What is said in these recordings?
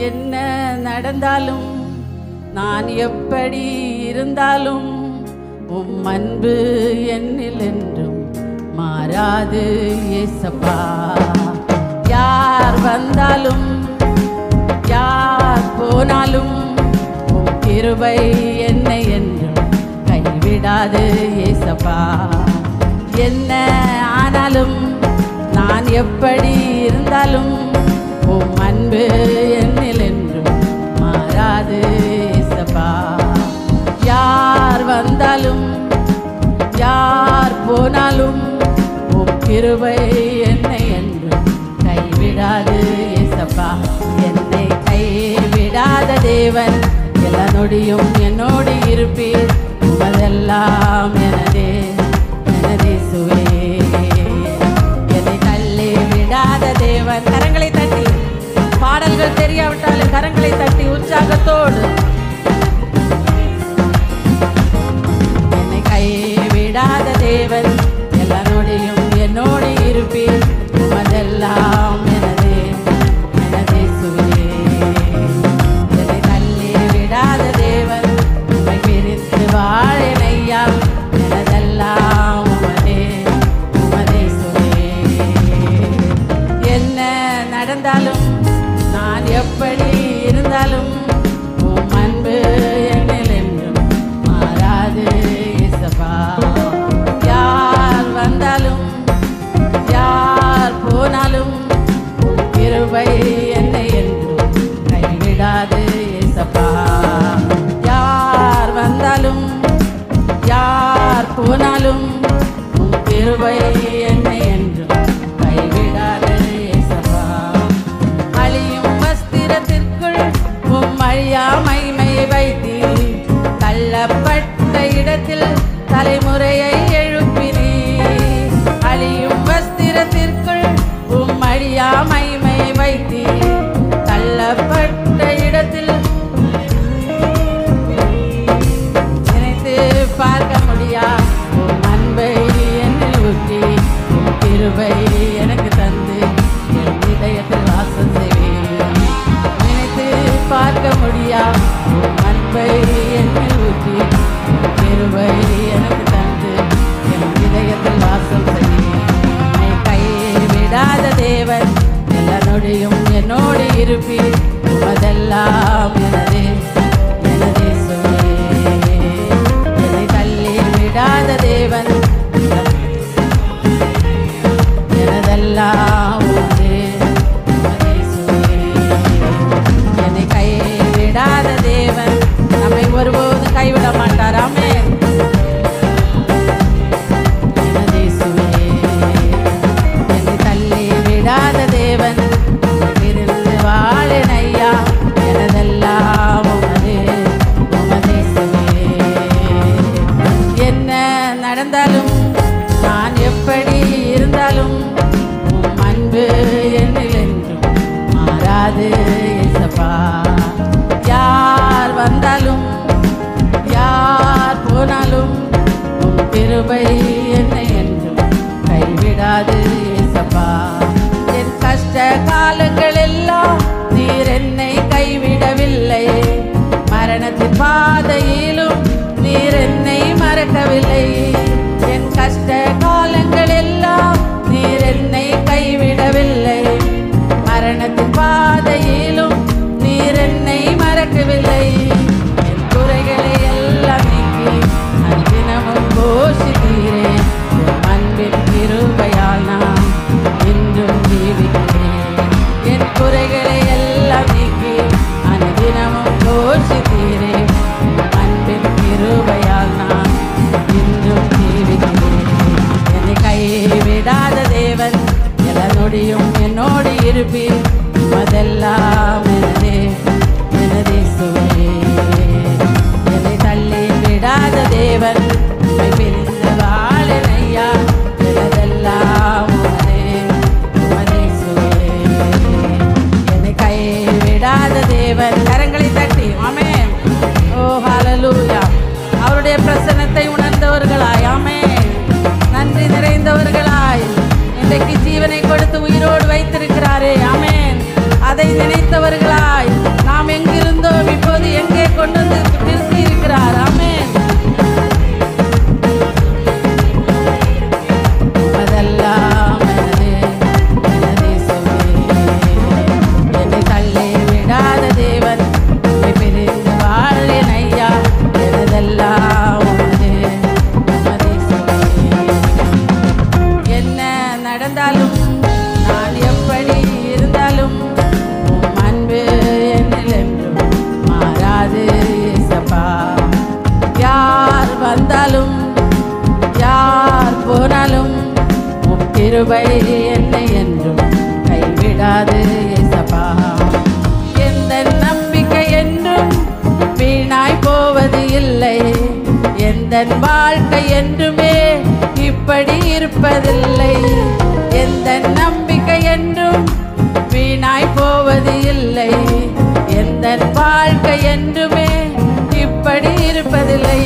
என்ன நடந்தாலும் நான் எப்படி இருந்தாலும் உம் அன்பு என்னில் என்றும் மாறாது ஏசப்பா. யார் வந்தாலும் யார் போனாலும் உம் திருவை என்னை என்றும் கைவிடாது ஏசப்பா. என்ன ஆனாலும் நான் எப்படி இருந்தாலும் உம் அன்பு என் போனாலும் உம் கிருவை என்னை என்று கைவிடாது ஏசப்பா. என்னை கைவிடாத தேவன் எல்லா நொடியும் என்னோடு இருப்பீர். உமதெல்லாம் எனதே எனதே சுவே. என்னை தள்ளி விடாத தேவன் கரங்களை தட்டி பாடல்கள் தெரியாவிட்டாலும் கரங்களை தட்டி உற்சாகத்தோடு விடாத தேவன் எப்பொழுதையும் என்னோடு இருப்பீர். அதெல்லாம் எனதே எனதே சுவே என்னை தள்ளி விடாத தேவன். எனதெல்லாம் என்னை கைவிடாத தேவன். நம்மை ஒருபோது கைவிட மாட்டாராமே ಬಿಡುವೆ ಮೊದೆಲ್ಲ கிருபை என்னை என்றும் கைவிடாது ஏசப்பா எந்த நம்பிக்கை என்றும் வீணாய் போவது இல்லை. எந்த வாழ்க்கை என்றுமே இப்படி இருப்பதில்லை. எந்த நம்பிக்கை என்றும் வீணாய் போவது இல்லை. எந்த வாழ்க்கை என்றுமே இப்படி இருப்பதில்லை.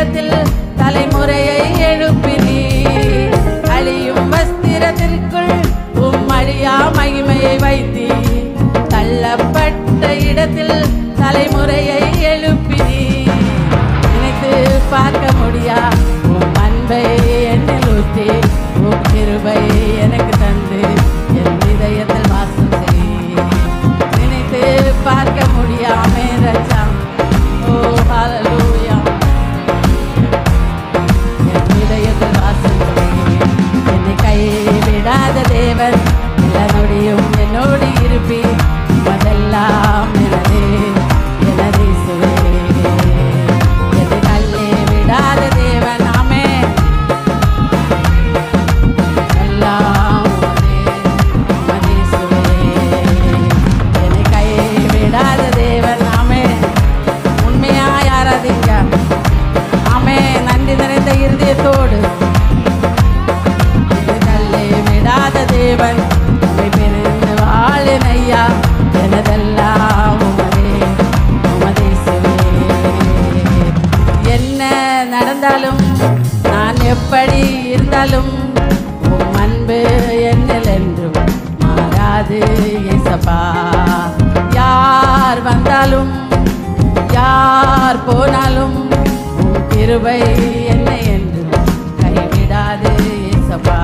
मेरे दिल இருந்தாலும் நான் எப்படி இருந்தாலும் அன்பு என்னில் என்றும் மாறாது இசப்பா யார் வந்தாலும் யார் போனாலும் உன் கிருபை என்னை என்றும் கைவிடாது இசப்பா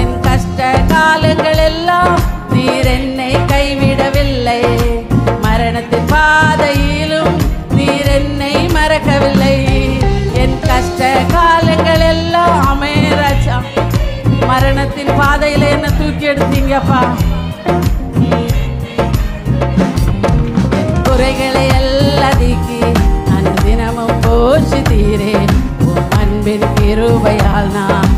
என் கஷ்ட காலங்களெல்லாம் நீர் என்னை கைவிடவில்லை. மரணத்தின் பாதையிலும் நீர் என்னை மறக்கவில்லை. கஷ்ட காலங்கள் எல்லாம் அமையராஜா மரணத்தின் பாதையில என்ன தூக்கி எடுத்தீங்கப்பா? குறைகளை எல்லாம் தீக்கி நான் தினமும் போஷித்தீரேன் அன்பின் கிருபையால் நான்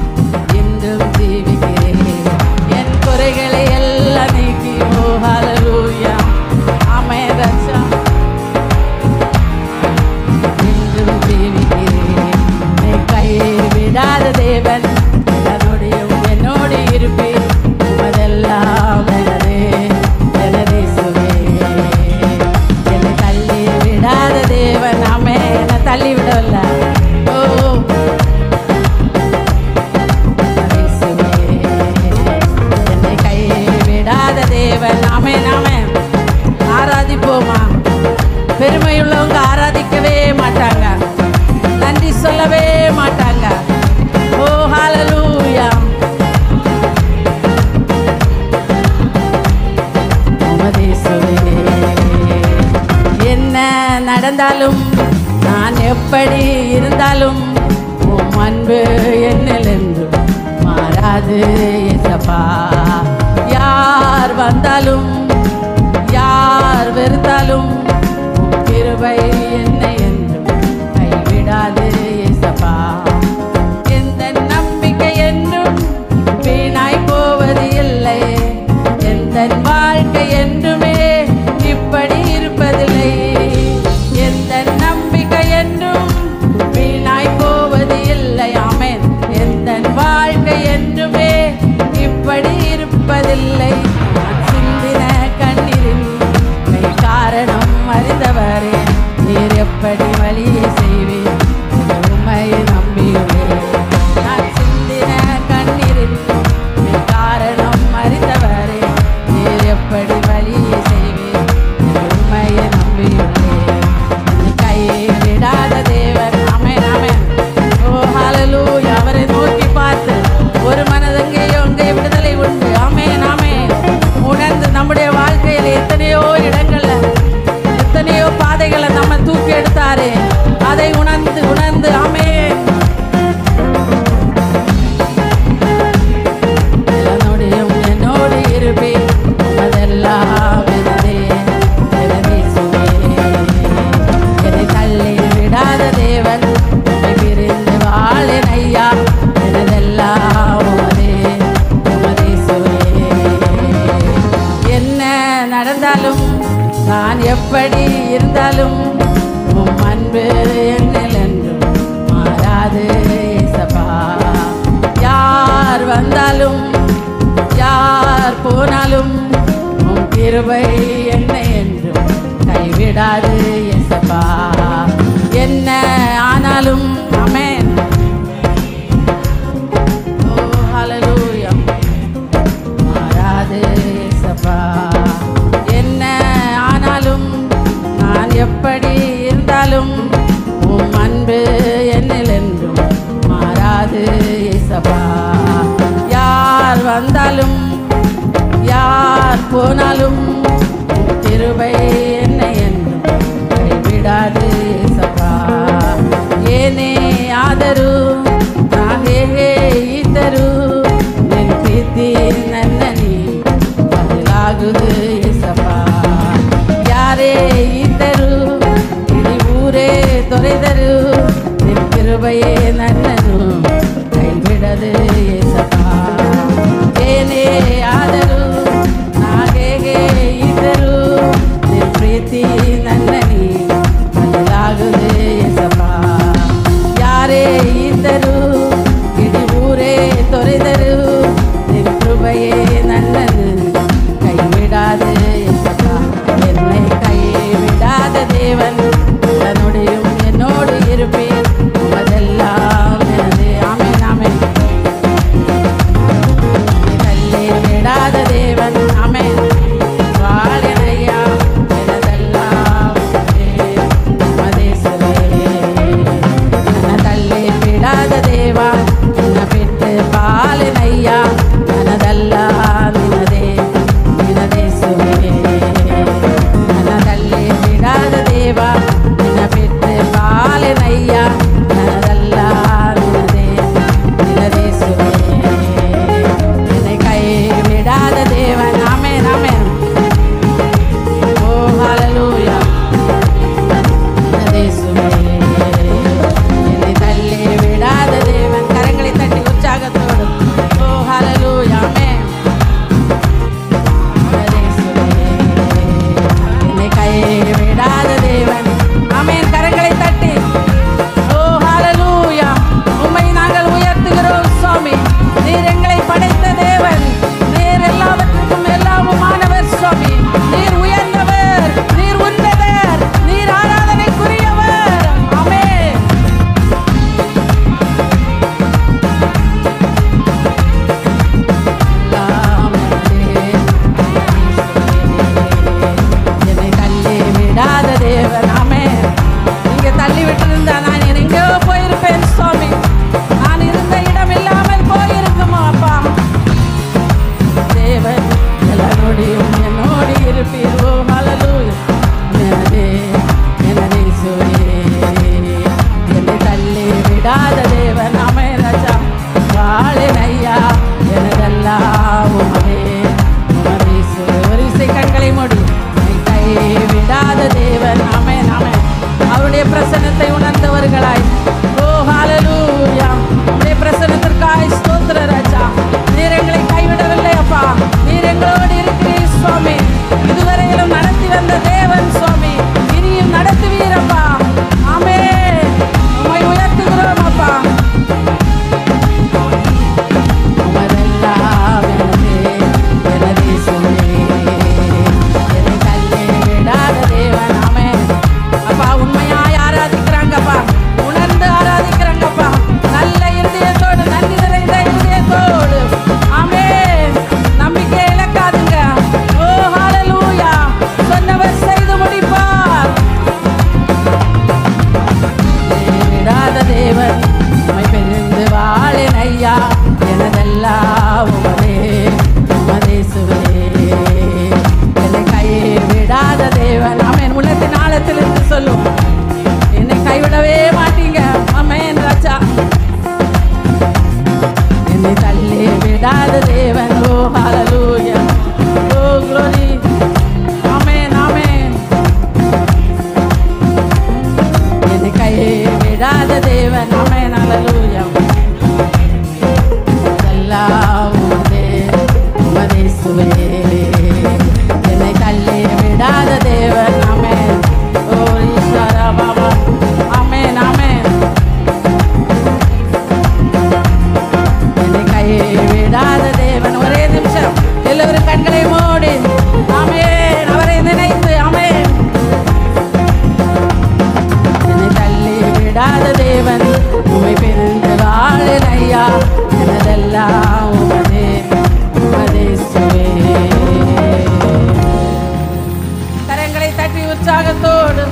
எப்படி இருந்தாலும் உம் அன்பு என்னிலிருந்து மாறாது எசப்பா யார் வந்தாலும் யார் வெறுத்தாலும் திருவை என்னை பேரு என்னில் என்றும் மாறாது சபா யார் வந்தாலும் யார் போனாலும் கிருபை உடைய பிரசனத்தை உணர்ந்தவர்களாய். ஓ ஹாலலூயா உடைய பிரசனத்திற்காய் ஸ்தோத்திர ராஜா. நீர் எங்களை கைவிடவில்லை அப்பா. நீர் எங்களோடு இருக்கிறீர் சுவாமி. இதுவரையிலும் நடத்தி வந்த தேவன் சுவாமி. இனியும் நடத்துவீர் மாறாத தேவன் உமை பிறந்த வாழல் ஐயா எனதெல்லாம் உமதே உமதே கரங்களை தட்டி உற்சாகத்தோடு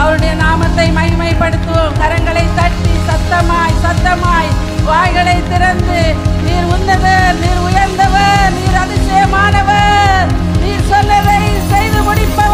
அவருடைய நாமத்தை மகிமைப்படுத்துவோம். கரங்களை தட்டி சத்தமாய் சத்தமாய் வாய்களை திறந்து நீர் உன்னவர் நீர் உயர்ந்தவர் நீர் அதிசயமானவர் நீர் சொன்னதை செய்து முடிப்பவர்.